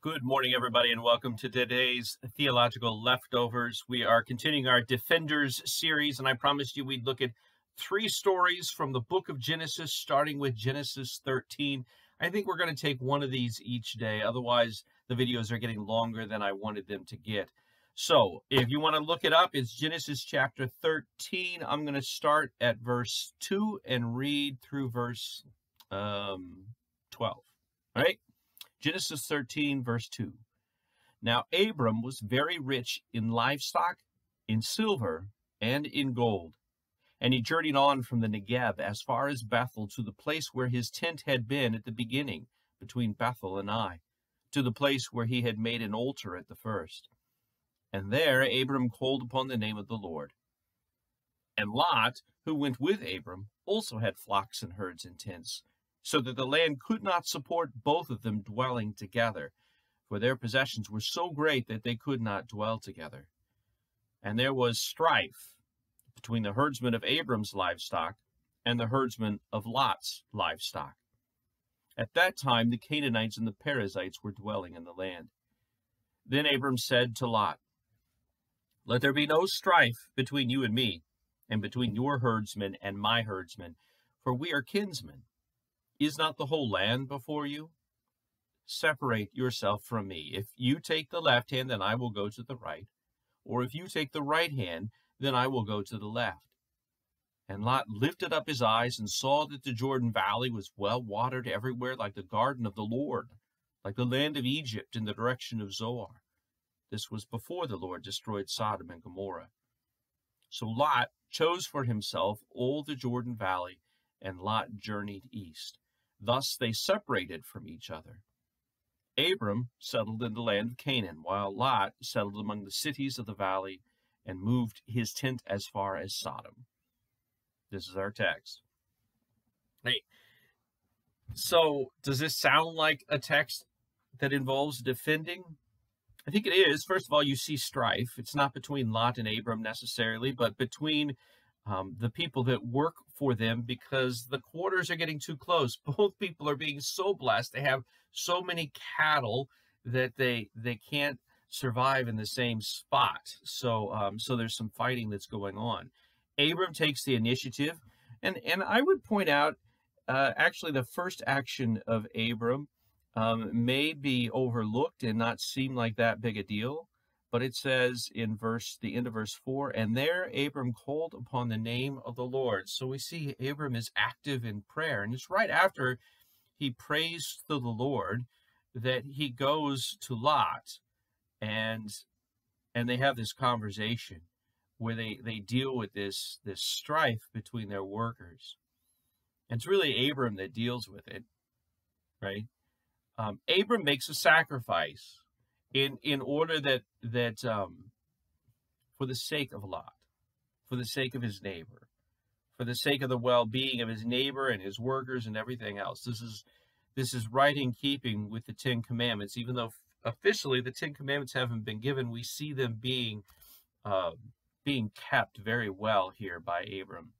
Good morning, everybody, and welcome to today's Theological Leftovers. We are continuing our Defenders series, and I promised you we'd look at three stories from the book of Genesis, starting with Genesis 13. I think we're going to take one of these each day, otherwise, the videos are getting longer than I wanted them to get. So, if you want to look it up, it's Genesis chapter 13. I'm going to start at verse 2 and read through verse um, 12. All right? Genesis 13, verse 2. Now Abram was very rich in livestock, in silver, and in gold. And he journeyed on from the Negeb as far as Bethel to the place where his tent had been at the beginning, between Bethel and Ai, to the place where he had made an altar at the first. And there Abram called upon the name of the Lord. And Lot, who went with Abram, also had flocks and herds and tents so that the land could not support both of them dwelling together, for their possessions were so great that they could not dwell together. And there was strife between the herdsmen of Abram's livestock and the herdsmen of Lot's livestock. At that time the Canaanites and the Perizzites were dwelling in the land. Then Abram said to Lot, Let there be no strife between you and me, and between your herdsmen and my herdsmen, for we are kinsmen. Is not the whole land before you? Separate yourself from me. If you take the left hand, then I will go to the right. Or if you take the right hand, then I will go to the left. And Lot lifted up his eyes and saw that the Jordan Valley was well watered everywhere, like the garden of the Lord, like the land of Egypt in the direction of Zoar. This was before the Lord destroyed Sodom and Gomorrah. So Lot chose for himself all the Jordan Valley, and Lot journeyed east. Thus they separated from each other. Abram settled in the land of Canaan, while Lot settled among the cities of the valley and moved his tent as far as Sodom. This is our text. Hey, so does this sound like a text that involves defending? I think it is. First of all, you see strife. It's not between Lot and Abram necessarily, but between um, the people that work for them because the quarters are getting too close. Both people are being so blessed; they have so many cattle that they they can't survive in the same spot. So um, so there's some fighting that's going on. Abram takes the initiative, and and I would point out uh, actually the first action of Abram um, may be overlooked and not seem like that big a deal. But it says in verse the end of verse 4, and there Abram called upon the name of the Lord. So we see Abram is active in prayer. And it's right after he prays to the Lord that he goes to Lot and and they have this conversation where they, they deal with this this strife between their workers. And it's really Abram that deals with it, right? Um, Abram makes a sacrifice in in order that that um, for the sake of Lot, for the sake of his neighbor, for the sake of the well-being of his neighbor and his workers and everything else. This is this is right in keeping with the Ten Commandments, even though officially the Ten Commandments haven't been given. We see them being uh, being kept very well here by Abram,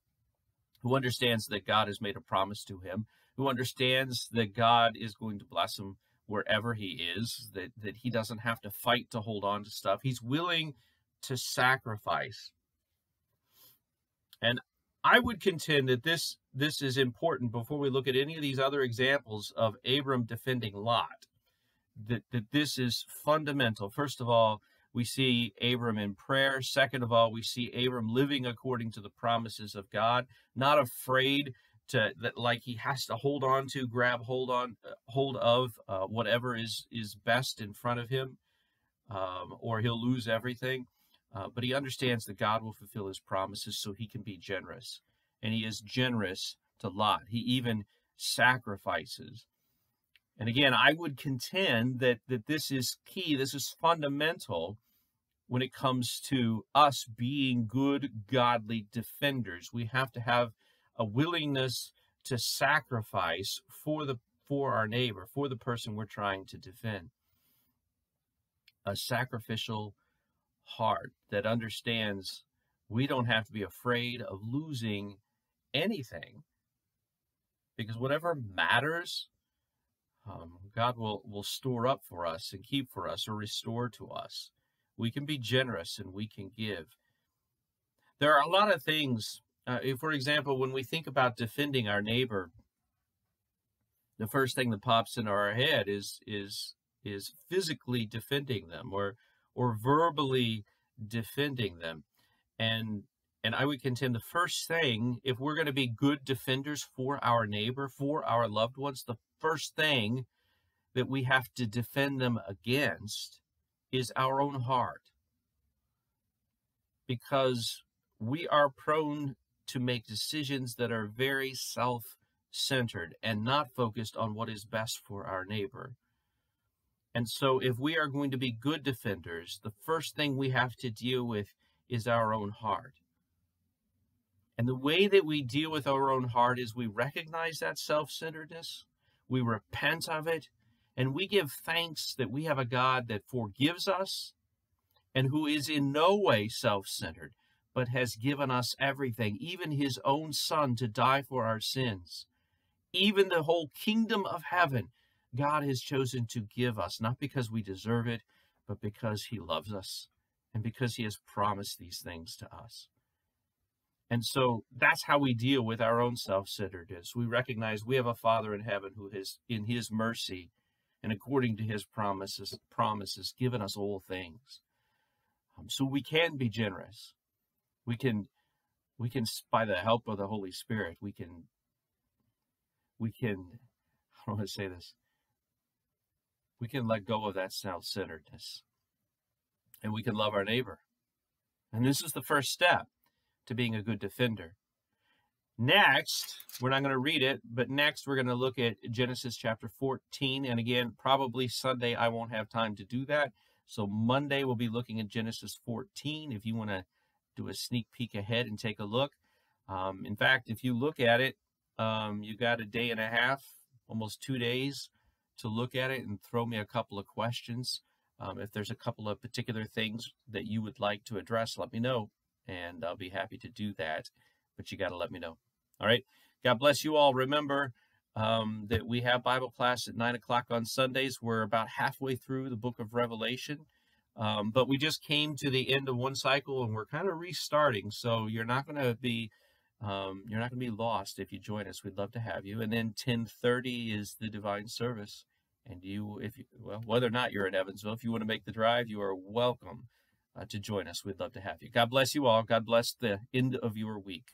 who understands that God has made a promise to him, who understands that God is going to bless him wherever he is, that, that he doesn't have to fight to hold on to stuff. He's willing to sacrifice. And I would contend that this this is important before we look at any of these other examples of Abram defending Lot. That that this is fundamental. First of all, we see Abram in prayer. Second of all, we see Abram living according to the promises of God, not afraid to that like he has to hold on to grab hold on uh, hold of uh, whatever is is best in front of him um, or he'll lose everything uh, but he understands that god will fulfill his promises so he can be generous. And he is generous to lot. He even sacrifices. And again i would contend that that this is key. This is fundamental when it comes to us being good godly defenders. We have to have a willingness to sacrifice for the for our neighbor, for the person we're trying to defend. A sacrificial heart that understands we don't have to be afraid of losing anything because whatever matters um, God will, will store up for us and keep for us or restore to us. We can be generous and we can give. There are a lot of things, uh, for example, when we think about defending our neighbor, the first thing that pops into our head is is is physically defending them or or verbally defending them. And and I would contend the first thing, if we're going to be good defenders for our neighbor, for our loved ones, the first thing that we have to defend them against is our own heart. Because we are prone to make decisions that are very self centered and not focused on what is best for our neighbor. And so, if we are going to be good defenders, the first thing we have to deal with is our own heart. And the way that we deal with our own heart is we recognize that self centeredness, we repent of it, and we give thanks that we have a God that forgives us and who is in no way self centered, but has given us everything, even his own Son to die for our sins. Even the whole kingdom of heaven, God has chosen to give us, not because we deserve it, but because he loves us and because he has promised these things to us. And so that's how we deal with our own self centeredness. We recognize we have a Father in heaven who has, in his mercy and according to his promises, promises given us all things. Um, so we can be generous. We can, we can, by the help of the Holy Spirit, we can, we can, I don't want to say this, we can let go of that self centeredness and we can love our neighbor. And this is the first step to being a good defender. Next, we're not going to read it, but next we're going to look at Genesis chapter 14. And again, probably Sunday I won't have time to do that. So Monday we'll be looking at Genesis 14 if you want to do a sneak peek ahead and take a look. Um, in fact, if you look at it, um, you got a day and a half, almost two days to look at it and throw me a couple of questions. Um, if there's a couple of particular things that you would like to address, let me know and I'll be happy to do that. But you got to let me know. All right. God bless you all. Remember um, that we have Bible class at nine o'clock on Sundays. We're about halfway through the book of Revelation. Um, but we just came to the end of one cycle and we're kind of restarting. So you're not going to be um, you're not going to be lost if you join us. We'd love to have you. And then 10:30 is the divine service. And you, if you, well, whether or not you're in Evansville, if you want to make the drive, you are welcome uh, to join us. We'd love to have you. God bless you all. God bless the end of your week.